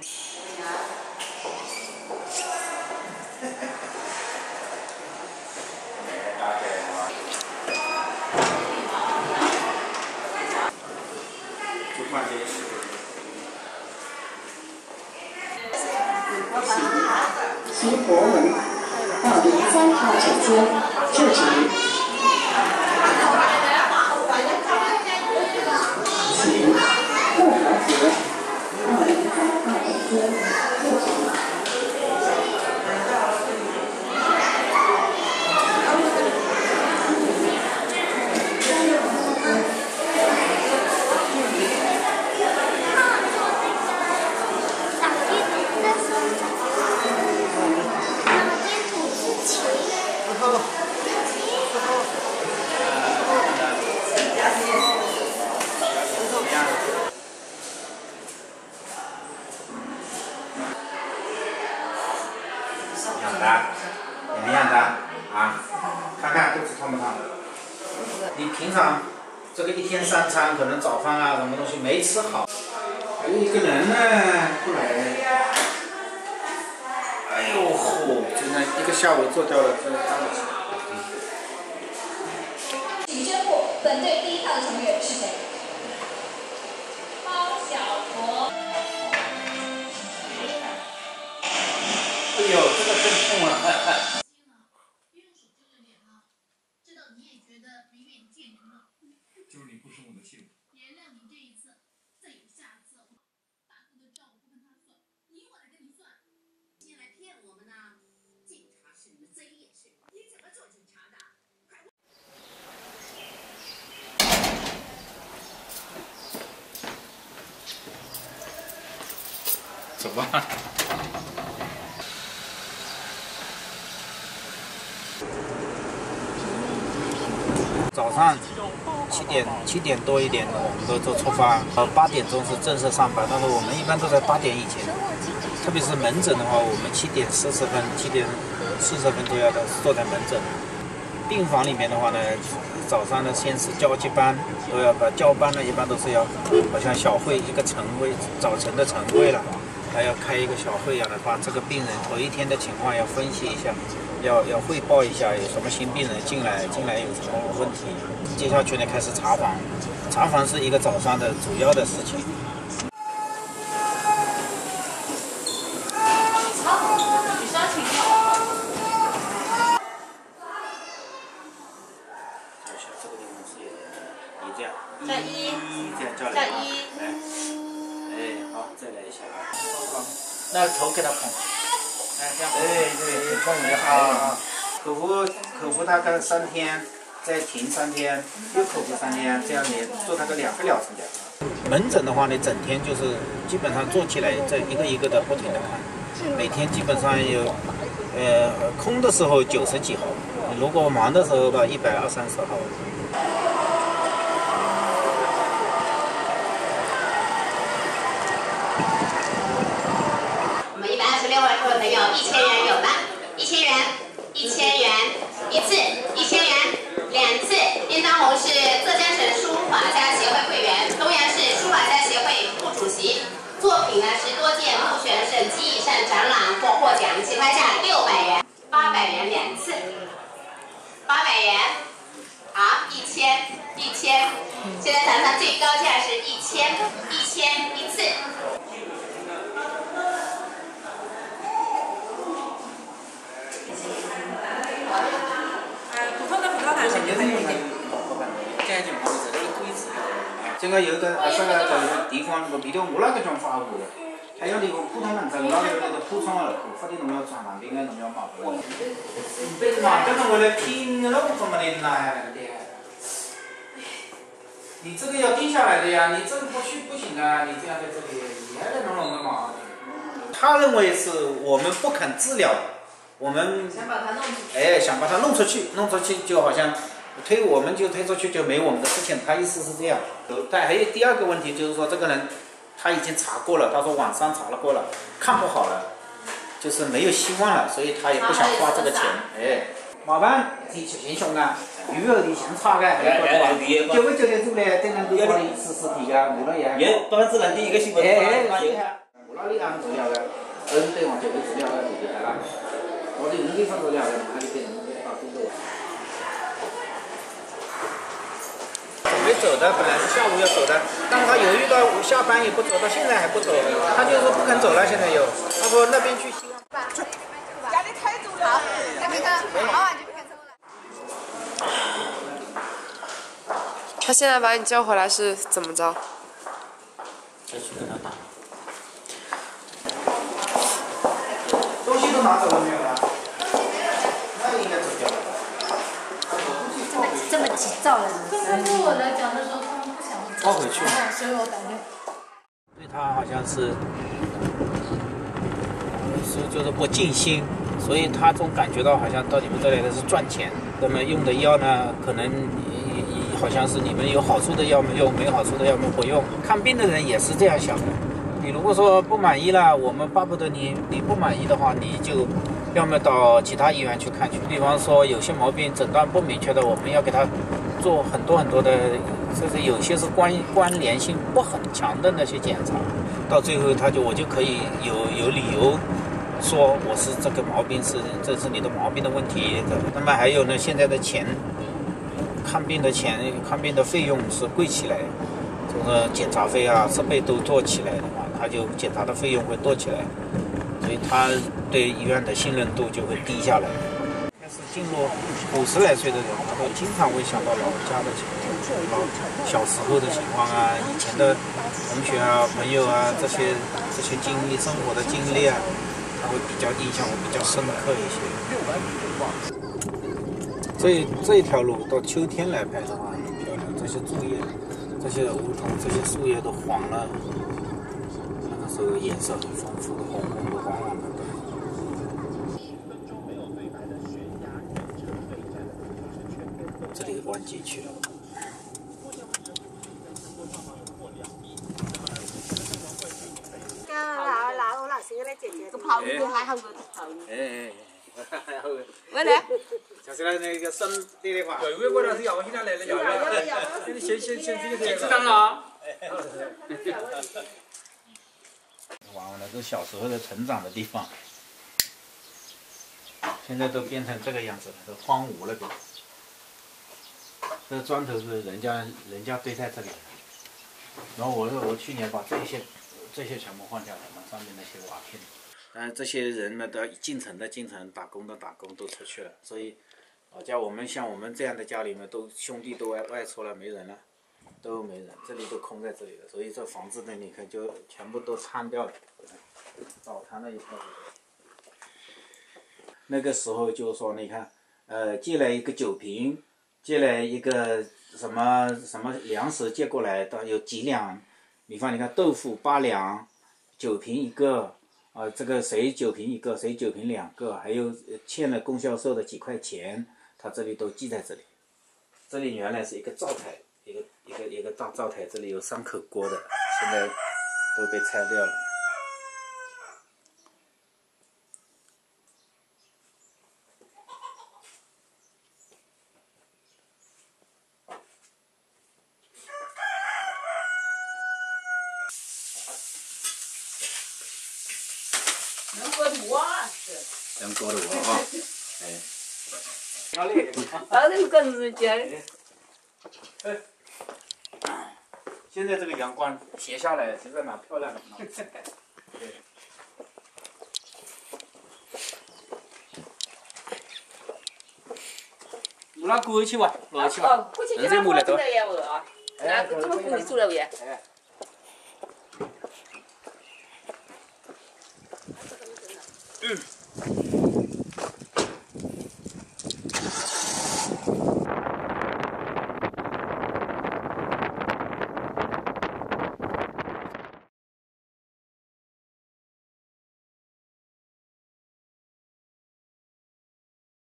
其博文到零三号诊间住址。痒的，痒痒的啊！看看肚子痛不痛？你平常这个一天三餐可能早饭啊什么东西没吃好，还有一个人呢不来，一个下午做掉了这个大的请宣布本队第一走吧。早上七点七点多一点，我们都都出发，呃八点钟是正式上班，但是我们一般都在八点以前。特别是门诊的话，我们七点四十分、七点四十分左右的坐在门诊。病房里面的话呢，早上呢先是交接班，都要把交班呢一般都是要，好像小会一个晨会，早晨的晨会了，还要开一个小会样的，把这个病人头一天的情况要分析一下，要要汇报一下有什么新病人进来，进来有什么问题，接下去呢开始查房，查房是一个早上的主要的事情。这个地方是有你这样，叫一这样叫叫两啊一来，哎，好，再来一下啊，那头给他碰，哎，这样，对对，碰一下啊。口服口服大概三天，再停三天，又口服三天，这样你做它个两个疗程的。门诊的话，你整天就是基本上做起来，这一个一个的不停的看，每天基本上有，呃，空的时候九十几号，如果忙的时候吧，一百二三十号。一千元有了，一千元，一千元，一次，一千元，两次。应当红是浙江省书法家协会会员，东阳市书法家协会副主席。作品呢是多件入选省级以上展览或获奖，起拍价六百元，八百元两次，八百元，好，一千，一千。现在场上最高价是一千，一千一次。普通的葡萄糖是六百块钱。这个有一个还是个这个地方，那个比如我那个种法务的，还有那个普通人在那个那个普通的户，发的农药传染病的农药嘛。嘛，这种为了拼了不怎么的难的。你这个要定下来的呀，你这个不去不行啊！你这样在这里，你还在弄弄干嘛？他认为是我们不肯治疗，我们想把它弄出去。哎，想把它弄出去，弄出去就好像推我们就推出去就没我们的事情，他意思是这样。但还有第二个问题就是说，这个人他已经查过了，他说网上查了过了，看不好了，就是没有希望了，所以他也不想花这个钱。哎，麻烦提出行凶啊，鱼肉的相差个，还有个话，九不九的做呢，对人都帮你试试题个，我了也还好。百分之零点一个新闻。哎哎，是的。我哪里按治疗呢？人对往这个治疗呢就厉害了，我的五地方治疗呢，还得给人打工作。准备走的，本来是下午要走的，但是他犹豫到下班也不走，到现在还不走，他就是不肯走了，现在又，他说那边去西安。家里太重了，那个好啊，就不肯走了。他现在把你叫回来是怎么着？再去跟他打。东西都拿走了没有啊？那应该走掉了？这么急躁了，刚回去。所以我打电话。对他好像是，是就是不尽心，所以他总感觉到好像到你们这里来的是赚钱。那么用的药呢，可能好像是你们有好处的药没用，没好处的药么不用。看病的人也是这样想的。你如果说不满意了，我们巴不得你你不满意的话，你就要么到其他医院去看去。比方说有些毛病诊断不明确的，我们要给他做很多很多的，就是有些是关关联性不很强的那些检查，到最后他就我就可以有有理由说我是这个毛病是这是你的毛病的问题的。那么还有呢，现在的钱看病的钱看病的费用是贵起来，就是检查费啊设备都做起来的话，他就检查的费用会多起来，所以他对医院的信任度就会低下来。开始进入五十来岁的人，他会经常会想到老家的情况，老小时候的情况啊，以前的同学啊、朋友啊这些这些经历、生活的经历啊，他会比较印象会比较深刻一些。所以这一条路到秋天来拍的话很漂亮，这些树叶、这些梧桐、这些树叶都黄了，那个时候颜色很丰富，红红的、黄黄的。这里关进去了。老老老师的姐姐，个泡鱼还好个泡鱼。哎，我来。就是那那个生的的话，对，微博上是要现在来了，要要要先先先这个知道了。娃娃那都小时候的成长的地方，现在都变成这个样子了，都荒芜了都。这砖头是人家人家堆在这里的，然后我我去年把这些这些全部换掉了嘛，上面那些瓦片。但是这些人呢，都进城的进城，打工的打工，都出去了，所以老家我们像我们这样的家里面，都兄弟都外外出了，没人了。都没人，这里都空在这里了，所以这房子呢，你看就全部都拆掉了，倒塌了一块。那个时候就说，你看，呃，借来一个酒瓶，借来一个什么什么粮食借过来，到有几两米饭，你看豆腐八两，酒瓶一个，啊、这个谁酒瓶一个，谁酒瓶两个，还有欠了供销社的几块钱，他这里都记在这里。这里原来是一个灶台，一个一个一个大灶台，这里有三口锅的，现在都被拆掉了。能喝多是。人锅的我啊，哎，哪里？那都跟人家。现在这个阳光斜下来，其实蛮漂亮的。对。我拉过去吧，过去吧。哦，过去就那过去了呀，我啊。那这么过去住了うん。